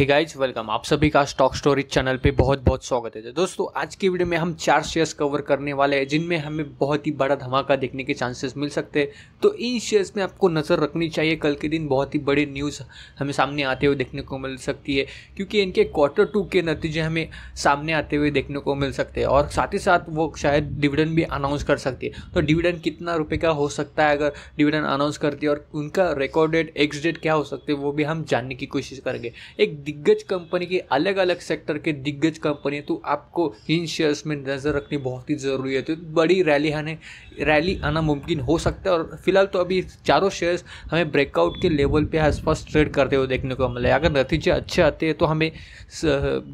Hey guys welcome आप सभी का स्टॉक स्टोरी चैनल पे बहुत बहुत स्वागत है। दोस्तों, आज की वीडियो में हम चार शेयर्स कवर करने वाले हैं, जिनमें हमें बहुत ही बड़ा धमाका देखने के चांसेस मिल सकते हैं। तो इन शेयर्स में आपको नज़र रखनी चाहिए। कल के दिन बहुत ही बड़ी न्यूज़ हमें सामने आते हुए देखने को मिल सकती है, क्योंकि इनके क्वार्टर टू के नतीजे हमें सामने आते हुए देखने को मिल सकते हैं। और साथ ही साथ वो शायद डिविडेंड भी अनाउंस कर सकती है। तो डिविडेंड कितना रुपये का हो सकता है? अगर डिविडेंड अनाउंस करती है और उनका रिकॉर्डेड एक्स डेट क्या हो सकते हैं, वो भी हम जानने की कोशिश करेंगे। एक दिग्गज कंपनी के अलग अलग सेक्टर के दिग्गज कंपनी है तो आपको इन शेयर्स में नज़र रखनी बहुत ही ज़रूरी है। तो बड़ी रैली आने रैली आना मुमकिन हो सकता है और फ़िलहाल तो अभी चारों शेयर्स हमें ब्रेकआउट के लेवल पे आसपास ट्रेड करते हुए देखने को मिले। अगर नतीजे अच्छे आते हैं तो हमें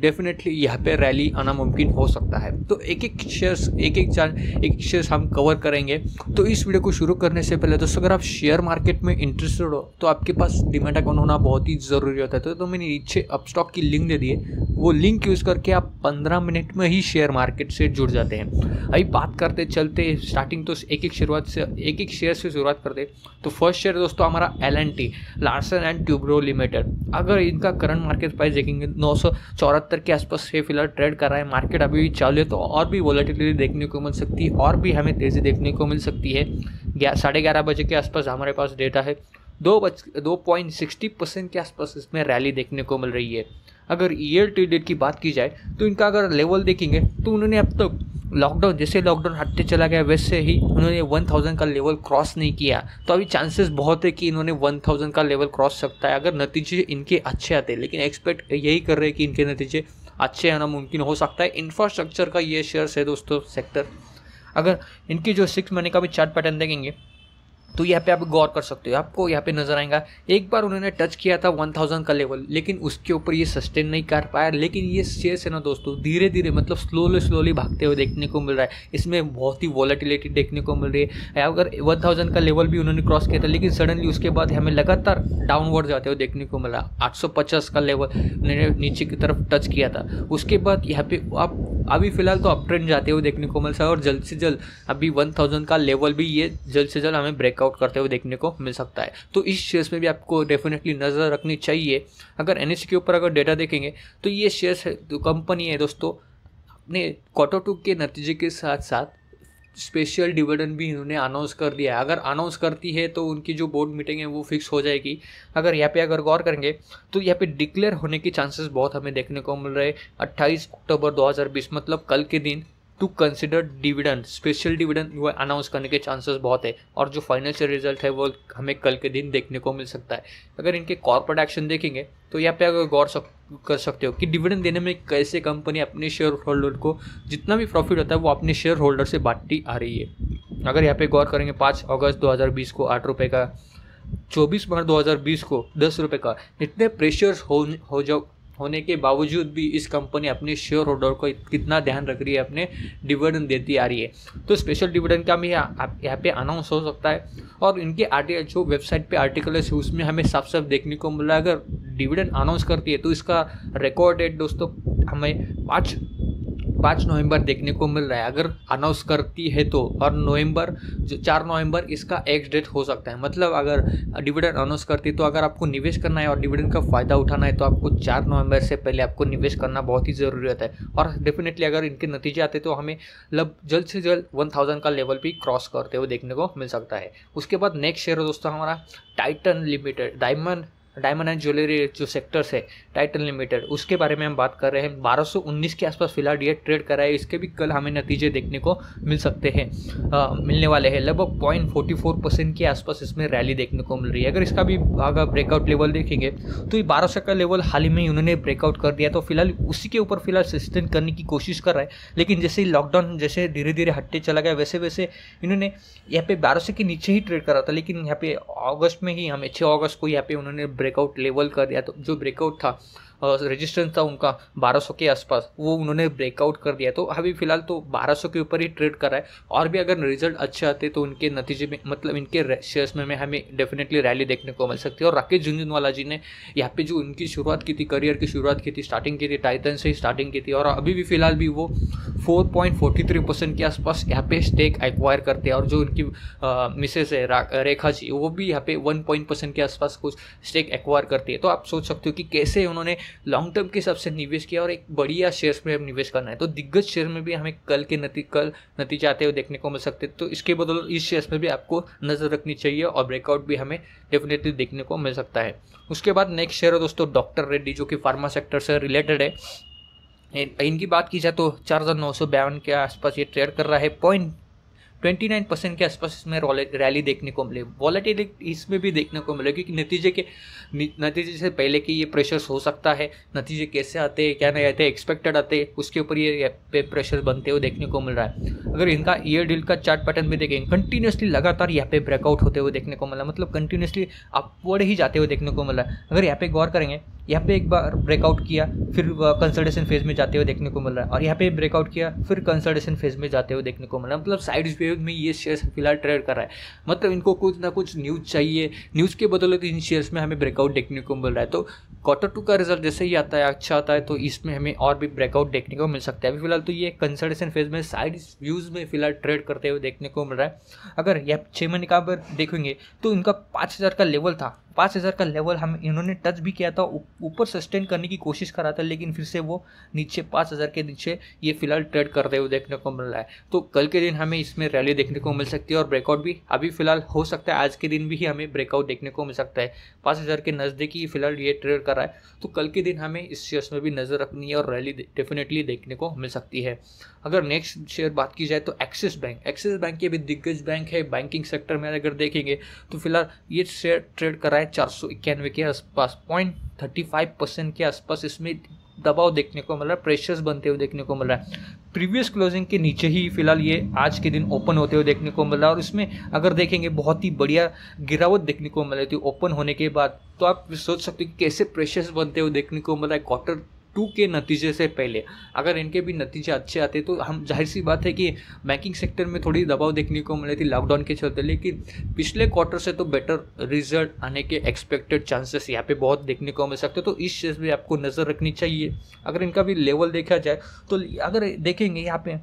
डेफिनेटली यहाँ पे रैली आना मुमकिन हो सकता है। तो एक एक शेयर्स एक एक चार एक शेयर्स हम कवर करेंगे। तो इस वीडियो को शुरू करने से पहले दोस्तों अगर आप शेयर मार्केट में इंटरेस्टेड हो तो आपके पास डिमेट अकाउंट होना बहुत ही ज़रूरी होता है। तो, तो मैंने नीचे अब स्टॉक की लिंक दे दी है। वो लिंक यूज़ करके आप पंद्रह मिनट में ही शेयर मार्केट से जुड़ जाते हैं। अभी बात करते चलते स्टार्टिंग तो एक एक शुरुआत से, एक एक शेयर से शुरुआत करते। तो फ़र्स्ट शेयर दोस्तों हमारा L N T Larsen and Toubro limited अगर इनका करंट मार्केट प्राइस देखेंगे, नौ सौ चौहत्तर के आसपास से फ़िलहाल ट्रेड कर रहा है। मार्केट अभी भी चालू है तो और भी वॉलेटिलिटी देखने को मिल सकती है और भी हमें तेज़ी देखने को मिल सकती है। साढ़े ग्यारह बजे के आसपास हमारे पास डेटा है। दो बज, दो पॉइंट सिक्सटी परसेंट के आसपास इसमें रैली देखने को मिल रही है। अगर ईयर टू डेट की बात की जाए तो इनका अगर लेवल देखेंगे तो उन्होंने अब तक लॉकडाउन जैसे लॉकडाउन हटते चला गया, वैसे ही उन्होंने वन थाउज़ेंड का लेवल क्रॉस नहीं किया। तो अभी चांसेस बहुत है कि इन्होंने वन थाउज़ेंड का लेवल क्रॉस सकता है, अगर नतीजे इनके अच्छे आते लेकिन एक्सपेक्ट यही कर रहे हैं कि इनके नतीजे अच्छे आना मुमकिन हो सकता है। इंफ्रास्ट्रक्चर का ये शेयर्स है दोस्तों सेक्टर अगर इनकी जो सिक्स महीने का भी चार्ट पैटर्न देखेंगे तो यहाँ पे आप गौर कर सकते हो। आपको यहाँ पे नज़र आएगा, एक बार उन्होंने टच किया था वन थाउज़ेंड का लेवल लेकिन उसके ऊपर ये सस्टेन नहीं कर पाया। लेकिन ये शेयर है ना दोस्तों धीरे धीरे मतलब स्लोली स्लोली भागते हुए देखने को मिल रहा है। इसमें बहुत ही वॉलेटिलिटी देखने को मिल रही है। अगर वन थाउज़ेंड का लेवल भी उन्होंने क्रॉस किया था, लेकिन सडनली उसके बाद हमें लगातार डाउनवर्ड जाते हुए देखने को मिला आठ सौ पचास का लेवल उन्होंने नीचे की तरफ़ टच किया था। उसके बाद यहाँ पे आप, अभी फ़िलहाल तो अप ट्रेंड जाते हुए देखने को मिल सकता है और जल्द से जल्द अभी वन थाउज़ेंड का लेवल भी ये जल्द से जल्द हमें ब्रेकआउट वर्कआउट करते हुए देखने को मिल सकता है। तो इस शेयर्स में भी आपको डेफिनेटली नज़र रखनी चाहिए। अगर एन के ऊपर अगर डेटा देखेंगे तो ये शेयर्स तो कंपनी है दोस्तों। अपने क्वार्टर टू के नतीजे के साथ साथ स्पेशल डिविडेंड भी इन्होंने अनाउंस कर दिया है। अगर अनाउंस करती है तो उनकी जो बोर्ड मीटिंग है, वो फिक्स हो जाएगी। अगर यहाँ पे अगर गौर करेंगे तो यहाँ पे डिक्लेयर होने के चांसेस बहुत हमें देखने को मिल रहे हैं। 28 अक्टूबर 2020 मतलब कल के दिन to consider dividend special dividend वो अनाउंस करने के चांसेस बहुत है। और जो फाइनेंशियल रिज़ल्ट है वो हमें कल के दिन देखने को मिल सकता है। अगर इनके कॉर्पोरेट एक्शन देखेंगे तो यहाँ पे अगर गौर सक, कर सकते हो कि डिविडेंड देने में कैसे कंपनी अपने शेयर होल्डर को जितना भी प्रॉफिट होता है वो अपने शेयर होल्डर से बांटती आ रही है। अगर यहाँ पे गौर करेंगे पाँच अगस्त 2020 को आठ रुपये का चौबीस मार्च 2020 को दस रुपये का इतने प्रेशर्स हो हो जाओ होने के बावजूद भी इस कंपनी अपने शेयर होल्डर को कितना ध्यान रख रही है, अपने डिविडेंड देती आ रही है। तो स्पेशल डिविडेंड का भी यहाँ पे अनाउंस हो सकता है। और इनके आर्टिकल जो वेबसाइट पे आर्टिकल है, उसमें हमें साफ़ साफ़ देखने को मिला अगर डिविडेंड अनाउंस करती है तो इसका रिकॉर्ड डेट दोस्तों, हमें पाँच पाँच नवंबर देखने को मिल रहा है। अगर अनाउंस करती है तो और नवंबर, जो चार नवंबर, इसका एक्स डेट हो सकता है। मतलब अगर डिविडेंड अनाउंस करती है तो अगर आपको निवेश करना है और डिविडेंड का फ़ायदा उठाना है तो आपको चार नवंबर से पहले आपको निवेश करना बहुत ही ज़रूरी होता है। और डेफिनेटली अगर इनके नतीजे आते तो हमें लब जल्द से जल्द वन थाउज़ेंड का लेवल भी क्रॉस करते हुए देखने को मिल सकता है। उसके बाद नेक्स्ट शेयर दोस्तों हमारा Titan limited diamond diamond and jewellery जो सेक्टर्स है, टाइटन लिमिटेड, उसके बारे में हम बात कर रहे हैं। 1219 के आसपास फ़िलहाल ये ट्रेड कर रहा है। इसके भी कल हमें नतीजे देखने को मिल सकते हैं। मिलने वाले हैं। लगभग पॉइंट फोर्टी फोर परसेंट के आसपास इसमें रैली देखने को मिल रही है। अगर इसका भी अगर ब्रेकआउट लेवल देखेंगे तो ये बारह सौ का लेवल हाल ही में उन्होंने ब्रेकआउट कर दिया। तो फ़िलहाल उसी के ऊपर फ़िलहाल सस्टेन करने की कोशिश कर रहा है। लेकिन जैसे ही लॉकडाउन जैसे धीरे धीरे हटते चला गया, वैसे वैसे इन्होंने यहाँ पे बारह सौ के नीचे ही ट्रेड करा था। लेकिन यहाँ पे अगस्त में ही, हमें छः अगस्त को यहाँ पे उन्होंने ब्रेकआउट लेवल कर दिया तो जो ब्रेकआउट था रजिस्टेंस था उनका 1200 के आसपास वो उन्होंने ब्रेकआउट कर दिया। तो अभी फ़िलहाल तो 1200 के ऊपर ही ट्रेड कर है। और भी अगर रिज़ल्ट अच्छे आते तो उनके नतीजे में मतलब इनके शेयर्स में, में हमें डेफिनेटली रैली देखने को मिल सकती है। और राकेश झुंझुनवाला जी ने यहाँ पे जो उनकी शुरुआत की थी करियर की शुरुआत की थी स्टार्टिंग की थी टाइटन से ही स्टार्टिंग की थी। और अभी भी फ़िलहाल भी वो 4.43 परसेंट के आसपास यहाँ पे स्टेक एक्वायर करते हैं और जो उनकी मिसेस है रेखा जी, वो भी यहाँ पे वन पॉइंट परसेंट के आसपास कुछ स्टेक एक्वायर करती है। तो आप सोच सकते हो कि कैसे उन्होंने लॉन्ग टर्म के हिसाब से निवेश किया और एक बढ़िया शेयर्स में निवेश करना है। तो दिग्गज शेयर में भी हमें कल के नती, कल नतीजे आते हुए देखने को मिल सकते हैं। तो इसके बदल इस शेयर्स में भी आपको नज़र रखनी चाहिए और ब्रेकआउट भी हमें डेफिनेटली देखने को मिल सकता है। उसके बाद नेक्स्ट शेयर है दोस्तों डॉक्टर रेड्डी जो कि फार्मा सेक्टर से रिलेटेड है। इनकी बात की जाए तो चार हज़ार नौ सौ बयावन के आसपास ये ट्रेड कर रहा है। पॉइंट ट्वेंटी नाइन परसेंट के आसपास इसमें रैली देखने को मिले। वॉलेटिलिटी इसमें भी देखने को मिले, क्योंकि नतीजे के, नतीजे से पहले कि ये प्रेशर्स हो सकता है। नतीजे कैसे आते हैं क्या नहीं आते एक्सपेक्टेड आते, उसके ऊपर ये पे प्रेशर बनते हुए देखने को मिल रहा है। अगर इनका ईयर डील का चार्ट पैटर्न भी देखेंगे कंटिन्यूसली लगातार यहाँ पे ब्रेकआउट होते हुए देखने को मिला। मतलब कंटिन्यूसली अपवर्ड ही जाते हुए देखने को मिला। अगर यहाँ पे गौर करेंगे यहाँ पे एक बार ब्रेकआउट किया, फिर कंसल्टेशन फ़ेज़ में जाते हुए देखने को मिल रहा है। और यहाँ पे ब्रेकआउट किया, फिर कंसल्टेशन फ़ेज़ में जाते हुए देखने को मिल रहा है। मतलब साइड वेव में ये शेयर्स फ़िलहाल ट्रेड कर रहा है। मतलब इनको कुछ ना कुछ न्यूज़ चाहिए। न्यूज़ के बदौलत इन शेयर्स में हमें ब्रेकआउट देखने को मिल रहा है। तो क्वार्टर टू का रिज़ल्ट जैसे ही आता है अच्छा आता है तो इसमें हमें और भी ब्रेकआउट देखने को मिल सकता है। अभी फ़िलहाल तो ये कंसल्टेशन फ़ेज़ में साइड व्यूज़ में फ़िलहाल ट्रेड करते हुए देखने को मिल रहा है। अगर यह छः महीने का देखेंगे तो इनका पाँच हज़ार का लेवल था। पाँच हज़ार का लेवल हम इन्होंने टच भी किया था ऊपर सस्टेन करने की कोशिश करा था, लेकिन फिर से वो नीचे पाँच हज़ार के नीचे ये फ़िलहाल ट्रेड करते हुए देखने को मिल रहा है। तो कल के दिन हमें इसमें रैली देखने को मिल सकती है और ब्रेकआउट भी अभी फ़िलहाल हो सकता है, आज के दिन भी हमें ब्रेकआउट देखने को मिल सकता है। पाँच हज़ार के नज़दीक ही फ़िलहाल ये ट्रेड कर रहा है। तो कल के दिन हमें इस शेयर्स में भी नज़र रखनी है और रैली डेफिनेटली देखने को मिल सकती है। अगर नेक्स्ट शेयर बात की जाए तो एक्सिस बैंक एक्सिस बैंक ये भी दिग्गज बैंक है बैंकिंग सेक्टर में अगर देखेंगे तो फ़िलहाल ये शेयर ट्रेड कर रहा है चार सौ इक्यानवे के आसपास पॉइंट थर्टी फाइव परसेंट के आसपास इसमें दबाव देखने को मिल रहा है प्रेशर्स बनते हुए देखने को मिल रहा है। प्रीवियस क्लोजिंग के नीचे ही फ़िलहाल ये आज के दिन ओपन होते हुए देखने को मिल रहा है और इसमें अगर देखेंगे बहुत ही बढ़िया गिरावट देखने को मिल रही थी ओपन होने के बाद तो आप सोच सकते हो कि कैसे प्रेशर्स बनते हुए देखने को मिल रहा है क्वार्टर टू के नतीजे से पहले। अगर इनके भी नतीजे अच्छे आते तो हम, ज़ाहिर सी बात है कि बैंकिंग सेक्टर में थोड़ी दबाव देखने को मिली थी लॉकडाउन के चलते, लेकिन पिछले क्वार्टर से तो बेटर रिज़ल्ट आने के एक्सपेक्टेड चांसेस यहाँ पे बहुत देखने को मिल सकते तो इस चीज़ पर आपको नज़र रखनी चाहिए। अगर इनका भी लेवल देखा जाए तो अगर देखेंगे यहाँ पे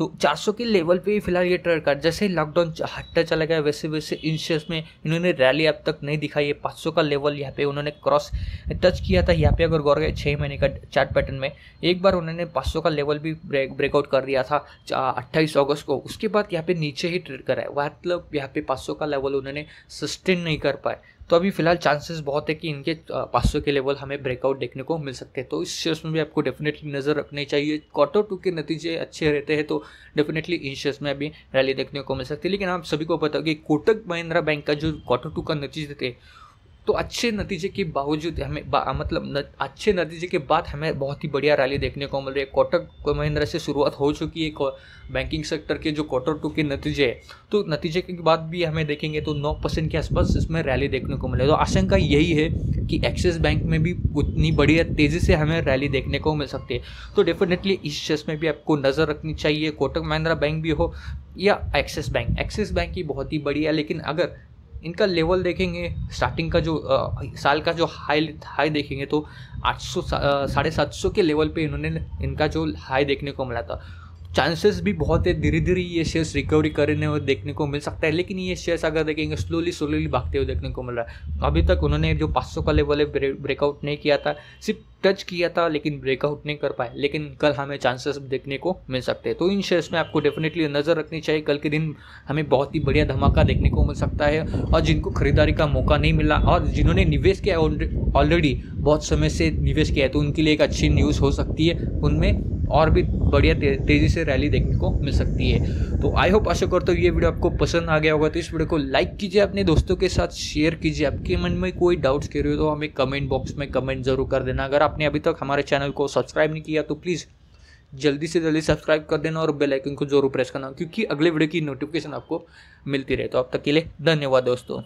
तो 400 के लेवल पे ही फ़िलहाल ये ट्रेड कर जैसे लॉकडाउन हटता चला गया, वैसे वैसे इन में इन्होंने रैली अब तक नहीं दिखाई है 500 का लेवल यहाँ पे उन्होंने क्रॉस टच किया था। यहाँ पे अगर गौर गए छः महीने का चार्ट पैटर्न में, एक बार उन्होंने 500 का लेवल भी ब्रेक ब्रेकआउट कर दिया था अट्ठाईस अगस्त को। उसके बाद यहाँ पे नीचे ही ट्रेड करा है। मतलब यहाँ पे पाँच सौ का लेवल उन्होंने सस्टेन नहीं कर पाए। तो अभी फ़िलहाल चांसेस बहुत है कि इनके पाँच सौ के लेवल हमें ब्रेकआउट देखने को मिल सकते हैं। तो इस शेयर्स में भी आपको डेफिनेटली नज़र रखनी चाहिए। क्वार्टर टू के नतीजे अच्छे रहते हैं तो डेफिनेटली इन शेयर्स में अभी रैली देखने को मिल सकती है। लेकिन आप सभी को पता कि कोटक महिंद्रा बैंक का जो क्वार्टर टू का नतीजे थे तो अच्छे नतीजे के बावजूद हमें बा, मतलब न, अच्छे नतीजे के बाद हमें बहुत ही बढ़िया रैली देखने को मिल रही है। कोटक महिंद्रा से शुरुआत हो चुकी है बैंकिंग सेक्टर के जो क्वार्टर टू के नतीजे तो नतीजे के बाद भी हमें देखेंगे तो नौ परसेंट के आसपास इसमें रैली देखने को मिले। तो आशंका यही है कि एक्सिस बैंक में भी उतनी बढ़िया तेज़ी से हमें रैली देखने को मिल सकती है। तो डेफिनेटली इस शेयर्स में भी आपको नज़र रखनी चाहिए। कोटक महिंद्रा बैंक भी हो या एक्सिस बैंक एक्सिस बैंक की बहुत ही बढ़िया लेकिन अगर इनका लेवल देखेंगे स्टार्टिंग का जो आ, साल का जो हाई हाई देखेंगे तो 800 साढ़े सात सौ के लेवल पे इन्होंने इनका जो हाई देखने को मिला था। चांसेस भी बहुत है धीरे धीरे ये शेयर्स रिकवरी करने और देखने को मिल सकता है, लेकिन ये शेयर्स अगर देखेंगे स्लोली स्लोली भागते हुए देखने को मिल रहा है। अभी तक उन्होंने जो 500 का लेवल है ब्रेकआउट नहीं किया था, सिर्फ़ टच किया था, लेकिन ब्रेकआउट नहीं कर पाए। लेकिन कल हमें चांसेस देखने को मिल सकते हैं। तो इन शेयर्स में आपको डेफिनेटली नज़र रखनी चाहिए। कल के दिन हमें बहुत ही बढ़िया धमाका देखने को मिल सकता है, और जिनको खरीदारी का मौका नहीं मिला, और जिन्होंने निवेश किया ऑलरेडी बहुत समय से निवेश किया है तो उनके लिए एक अच्छी न्यूज़ हो सकती है। उनमें और भी बढ़िया ते, तेज़ी से रैली देखने को मिल सकती है। तो आई होप आशा करता हूँ ये वीडियो आपको पसंद आ गया होगा। तो इस वीडियो को लाइक कीजिए अपने दोस्तों के साथ शेयर कीजिए। आपके मन में कोई डाउट्स के रहे हो तो हमें कमेंट बॉक्स में कमेंट ज़रूर कर देना। अगर आपने अभी तक हमारे चैनल को सब्सक्राइब नहीं किया तो प्लीज़ जल्दी से जल्दी सब्सक्राइब कर देना और बेल आइकन को ज़रूर प्रेस करना क्योंकि अगले वीडियो की नोटिफिकेशन आपको मिलती रहे। तो अब तक के लिए धन्यवाद दोस्तों।